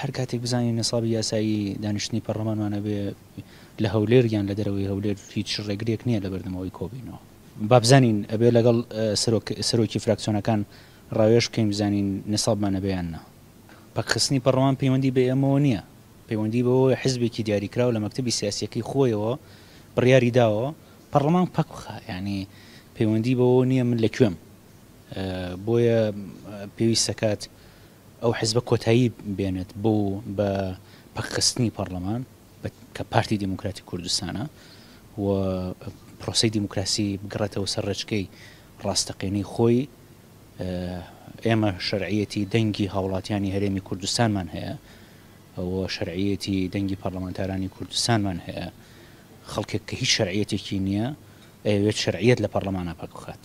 هەر کاتێک بزانین نەسابی یاسایی دانیشتنی پەڕڵەمانمان ئەبێ لە هەولێر یان لە دەرەوەی هەولێر هیچ ڕێگرێک نییە لە بەردەم ئەوەی کۆبینەوە. با بزانین ئەبێ لەگەڵ سەرۆکی فراکسیۆنەکان ڕاوێژ بکەین بزانین نەسابمان ئەبێ یان نا. پەکخستنی پەڕڵەمان پەیوەندی بە ئێمەوە نییە، پەیوەندی بەوەوەیە حزبێکی دیاریکراو لە مەکتەبی سیاسییەکەی خۆیەوە بڕیاری داوە پەڕڵەمان پەک بخا، یانی پەیوەندی بەوەوە نییە من لە کوێم. بۆیە پێویست ئەکات ئەو حزبە کۆتایی بێنێت بۆ بە پەکخستنی پەڕلەمان کە پارتی دیموکراتی کوردستانە و پرۆسەی دیموکراسی بگەڕێتەوە سەر ڕێچکەی ڕاستەقێنەی خۆی ئێمە شەرعیەتی دەنگی هاوڵاتیانی هەرێمی کوردستانمان هەیە و شەرعیەتی دەنگی پەڕلەمانتارانی کوردستانمان هەیە خەڵکێک کە هیچ شەرعیەتێکی نییە ئەوێت شەرعیەت لە پەڕلەمانە پەکخات.